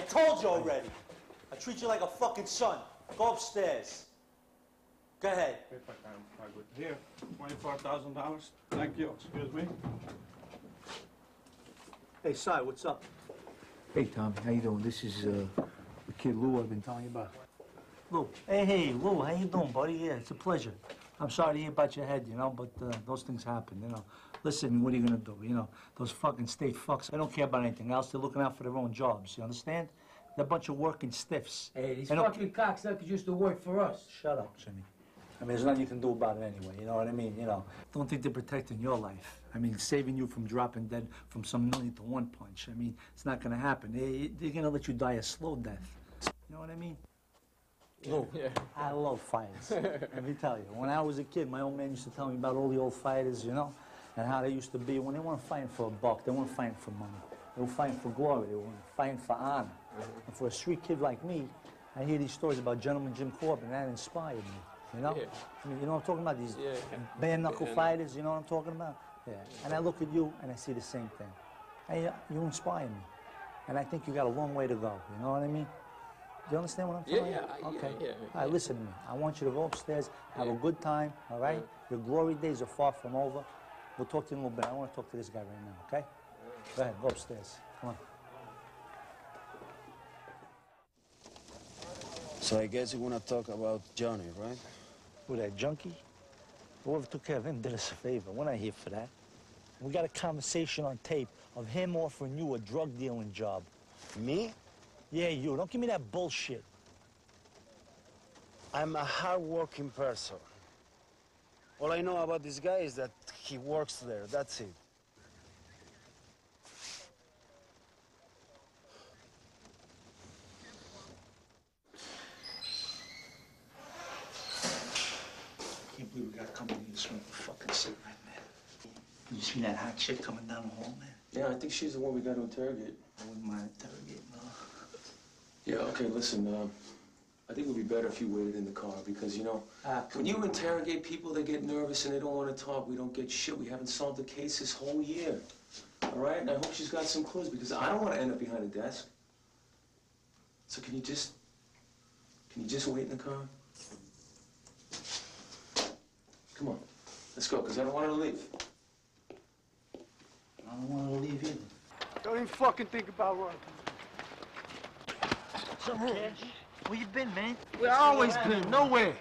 I told you already. I treat you like a fucking son. Go upstairs. Go ahead. Here, twenty-four thousand dollars. Thank you. Excuse me. Hey, Si, what's up? Hey, Tom, how you doing? This is uh, the kid Lou I've been telling you about. Lou. Hey, hey, Lou, how you doing, buddy? Yeah, it's a pleasure. I'm sorry to hear about your head, you know, but uh, those things happen, you know. Listen, what are you gonna do? You know, those fucking state fucks, they don't care about anything else. They're looking out for their own jobs, you understand? They're a bunch of working stiffs. Hey, these They don't- fucking cocksuckers used to work for us. Shut up, Jimmy. I mean, there's nothing you can do about it anyway, you know what I mean? You know, don't think they're protecting your life. I mean, saving you from dropping dead from some million to one punch. I mean, it's not gonna happen. They, they're gonna let you die a slow death. You know what I mean? Oh, Lou, I love fighters. Let me tell you, when I was a kid, my old man used to tell me about all the old fighters, you know, and how they used to be. When they weren't fighting for a buck, they weren't fighting for money. They were fighting for glory. They were fighting for honor. And for a street kid like me, I hear these stories about Gentleman Jim Corbett, and that inspired me. You know? Yeah. I mean, you know what I'm talking about? These Yeah. bare knuckle And- fighters, you know what I'm talking about? Yeah. And I look at you and I see the same thing. Uh, you inspire me. And I think you got a long way to go. You know what I mean? Do you understand what I'm Yeah, telling yeah, yeah, Okay. yeah, All right, listen to me. I want you to go upstairs, have a good time, all right? Your glory days are far from over. We'll talk to you in a little bit. I want to talk to this guy right now, okay? Go ahead, go upstairs. Come on. So I guess you want to talk about Johnny, right? Who, that junkie? Whoever took care of him did us a favor. We're not here for that. We got a conversation on tape of him offering you a drug dealing job. Me? Yeah, you. Don't give me that bullshit. I'm a hard-working person. All I know about this guy is that he works there. That's it. I can't believe we got company to smoke a fucking cigarette, man. You see that hot chick coming down the hall, man? Yeah, I think she's the one we got to interrogate. I wouldn't mind interrogating her. Yeah, okay, listen, um, I think it would be better if you waited in the car because, you know, Ah, when you interrogate people, they get nervous and they don't want to talk. We don't get shit. We haven't solved the case this whole year. All right? And I hope she's got some clues because I don't want to end up behind a desk. So can you just, can you just wait in the car? Come on, let's go, because I don't want her to leave. I don't want to leave either. Don't even fucking think about running. So, Cash, where you been, man? Where I always been, nowhere.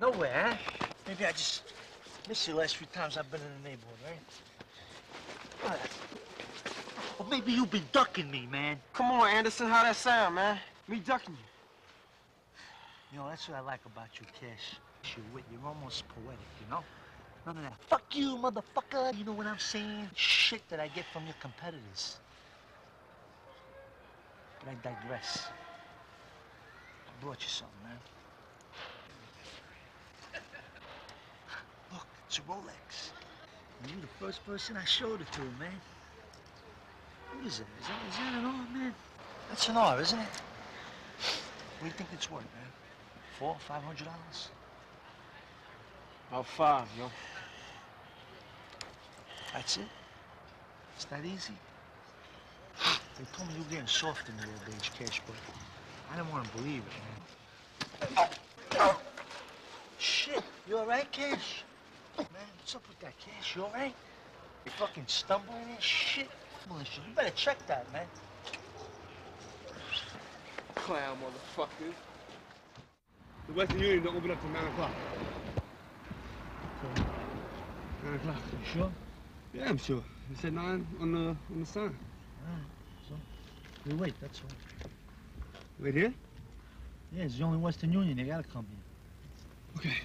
Nowhere, huh? Maybe I just missed you the last few times I've been in the neighborhood, right? Or maybe you've been ducking me, man. Come on, Anderson, how that sound, man? Me ducking you. You know, that's what I like about you, Cash. You're wit. You're almost poetic, you know? None of that. Fuck you, motherfucker. You know what I'm saying? Shit that I get from your competitors. But I digress. I brought you something, man. Look, it's a Rolex. And you're the first person I showed it to, man. What is it? Is that, is that an R, man? That's an R, isn't it? What do you think it's worth, man? Four, five hundred dollars? About five, yo. That's it? It's that easy? They told me you were getting soft in the old age, Cash, but I didn't want to believe it, man. Oh, Shit, you all right, Cash? Man, what's up with that, Cash? You all right? You fucking stumbling and shit? Militia, you better check that, man. Clown motherfucker. The Western Union don't open up till 9 o'clock. 9 o'clock. You sure? Yeah, I'm sure. It said 9 on the, on the sign. So, we wait, that's all. Wait here? Yeah, it's the only Western Union. They gotta come here. Okay.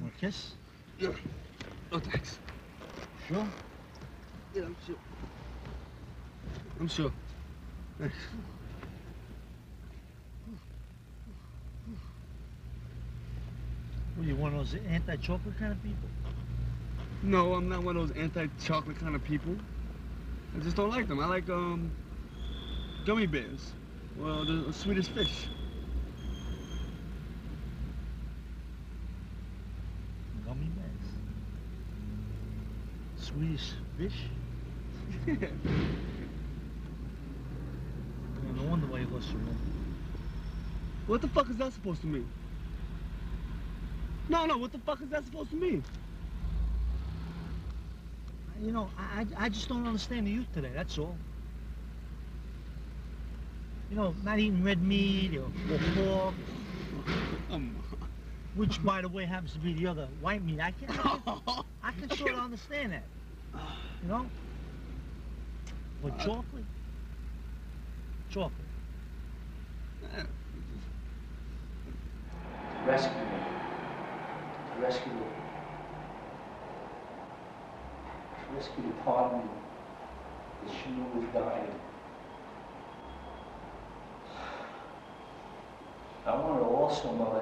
Want a kiss? Yeah. No thanks. Sure? Yeah, I'm sure. I'm sure. Thanks. What, you one of those anti-chocolate kind of people? No, I'm not one of those anti-chocolate kind of people. I just don't like them. I like um gummy bears. Well, the sweetest fish. Gummy bears. Swedish fish? course you will. What the fuck is that supposed to mean? No, no, what the fuck is that supposed to mean? You know, I, I, I just don't understand the youth today, that's all. You know, not eating red meat or, or pork, Um, which, by the way, happens to be the other white meat. I can, I can, I can sort of understand that. You know? But chocolate? Chocolate. Rescue me. Rescue me. Rescue the part of me that she knew was dying. I want to also know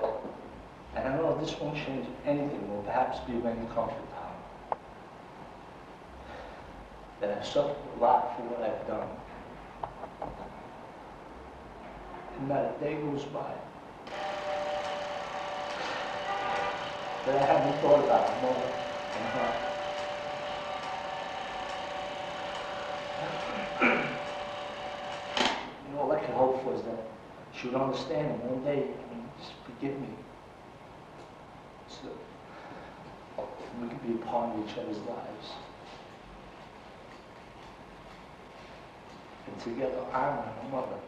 that, and I know this won't change anything, will perhaps be when you come to town. That I've suffered a lot for what I've done. And not a day goes by that I haven't thought about moment and her. You know, all I could hope for is that she understand and one day, I mean, just forgive me. So we could be a part of each other's lives. And together, I and my mother